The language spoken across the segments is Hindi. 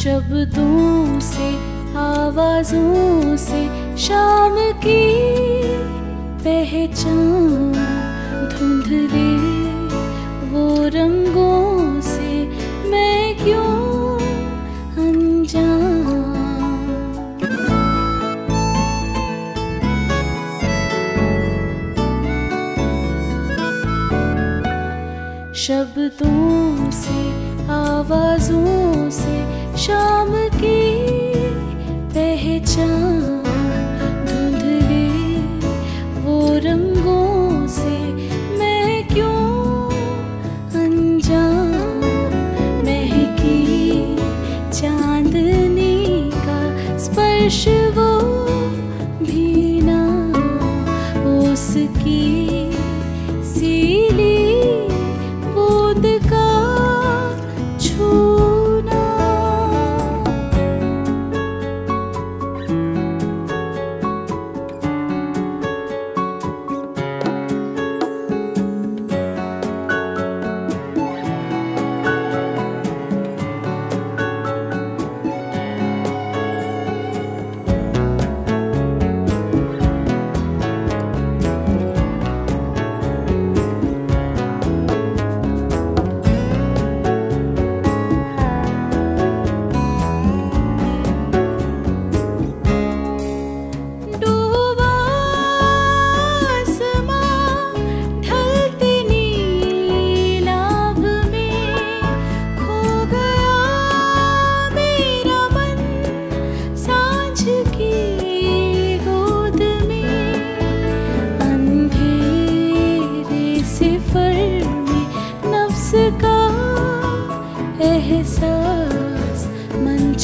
शब्दों से, आवाजों से शाम की पहचान धुंधले वो रंगों से मैं क्यों शब्दों से आवाजों से शाम की पहचान धुंधले वो रंगों से क्यों महकी चांदनी का स्पर्श का एहसास मन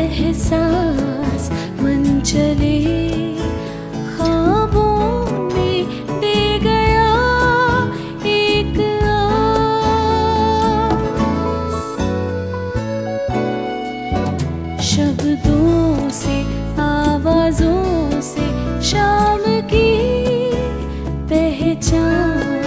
एहसास मन चले में दे गया एक शब्दों से आवाजों से शाम की पहचान